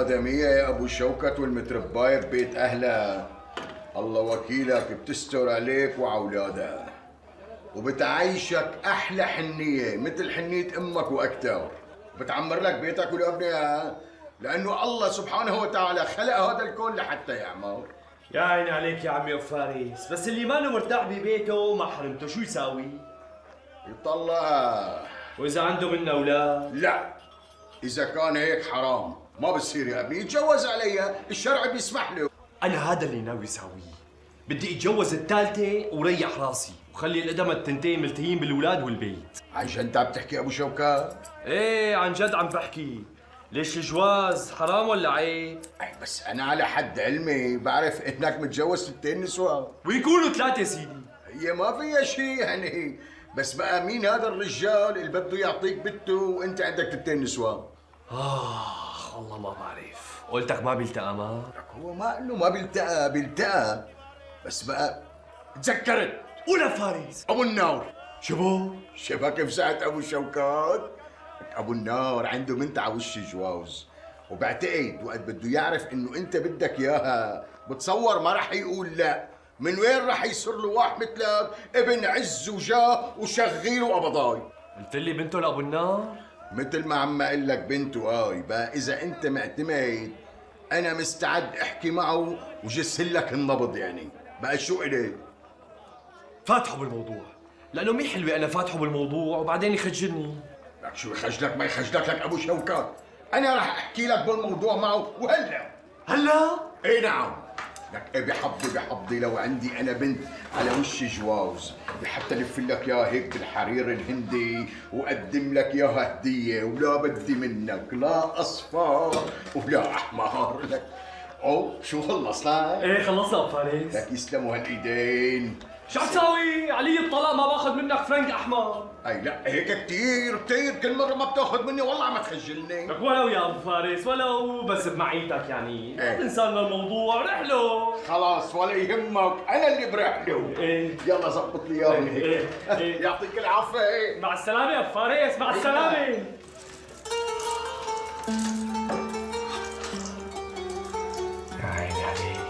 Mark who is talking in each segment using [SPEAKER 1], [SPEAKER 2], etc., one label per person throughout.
[SPEAKER 1] آدمية يا أبو شوكت والمترباية ببيت أهلها. الله وكيلك بتستر عليك وعولادها. وبتعيشك أحلى حنية مثل حنية أمك وأكتر. بتعمر لك بيتك ولأبنها. لأنه الله سبحانه وتعالى خلق هذا الكون لحتى يعمر.
[SPEAKER 2] يا عيني عليك يا عمي فارس بس اللي ما مرتاح ببيته ما حرمته شو يساوي؟
[SPEAKER 1] يطلع.
[SPEAKER 2] وإذا عنده من أولاد؟
[SPEAKER 1] لا. إذا كان هيك حرام. ما بصير يا ابني يتجوز عليها الشرع بيسمح له.
[SPEAKER 2] أنا هذا اللي ناوي اساويه بدي أتجوز الثالثة وريح راسي وخلي القدم التنتين ملتهين بالأولاد والبيت.
[SPEAKER 1] عن جد انت عم تحكي أبو شوكات
[SPEAKER 2] إيه عن جد عم بحكي. ليش الجواز حرام ولا عيب؟
[SPEAKER 1] أي بس أنا على حد علمي بعرف انك متجوز ستين نسوة.
[SPEAKER 2] ويكونوا ثلاثة سيدي.
[SPEAKER 1] هي ما فيها شيء يعني. بس بقى مين هذا الرجال اللي بده يعطيك بنته وأنت عندك تتين نسوة؟
[SPEAKER 2] اخ والله ما بعرف. قلتك ما بيلتقى ما
[SPEAKER 1] لك هو ما انه ما بيلتقى بيلتقى بس بقى تذكرت.
[SPEAKER 2] ولا فارس.
[SPEAKER 1] أبو النار
[SPEAKER 2] شبو؟
[SPEAKER 1] شبك كيف ساعة أبو شوكات. أبو النار عنده بنت على وش جواز وبعتقد وقت بده يعرف إنه أنت بدك إياها. بتصور ما رح يقول لا. من وين رح يصير له واحد مثلك ابن عز وجاه وشغيل وقبضاي
[SPEAKER 2] قلت لي بنته لأبو النار
[SPEAKER 1] مثل ما عم أقول لك بنته هاي بقى إذا أنت معتمد أنا مستعد أحكي معه وجسل لك النبض يعني. بقى شو إلي؟
[SPEAKER 2] فاتحوا بالموضوع لأنه مي حلوة أنا فاتحه بالموضوع وبعدين يخجلني.
[SPEAKER 1] لك شو يخجلك؟ ما يخجلك لك أبو شوكات. أنا رح أحكي لك بالموضوع معه وهلا.
[SPEAKER 2] هلا؟
[SPEAKER 1] إي نعم. لك إيه بحبضي بحبضي لو عندي أنا بنت على وش جواز حتى ألف لك اياها هيك بالحرير الهندي وأقدم لك اياها هدية ولا بدي منك لا اصفر ولا احمر لك أو شو خلصنا؟
[SPEAKER 2] إيه خلصنا فارس.
[SPEAKER 1] لك يسلموا هالإيدين.
[SPEAKER 2] شو عم تساوي؟ علي الطلاق ما باخذ منك فرنك أحمر.
[SPEAKER 1] أي لا هيك كثير كثير كل مرة ما بتاخذ مني والله عم تخجلني.
[SPEAKER 2] لك ولو يا أبو فارس ولو بس بمعيتك يعني
[SPEAKER 1] إيه.
[SPEAKER 2] لا تنسى لنا الموضوع رحله
[SPEAKER 1] خلاص ولا يهمك أنا اللي برح له.
[SPEAKER 2] إيه.
[SPEAKER 1] يلا زبط لي اياه من هيك
[SPEAKER 2] إيه، إيه.
[SPEAKER 1] يعطيك العافية.
[SPEAKER 2] مع السلامة يا أبو فارس مع السلامة. يا عيني عليك.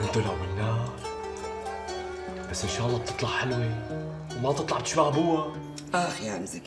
[SPEAKER 2] أنتوا لو النار بس إن شاء الله بتطلع حلوة. وما تطلع بتشبه أبوها.
[SPEAKER 3] آخ يا عم زكي.